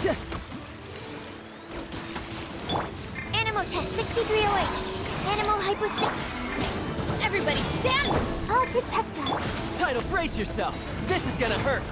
Animal test 6308. Animal hypostat. Everybody stand! I'll protect us. Title, brace yourself. This is gonna hurt.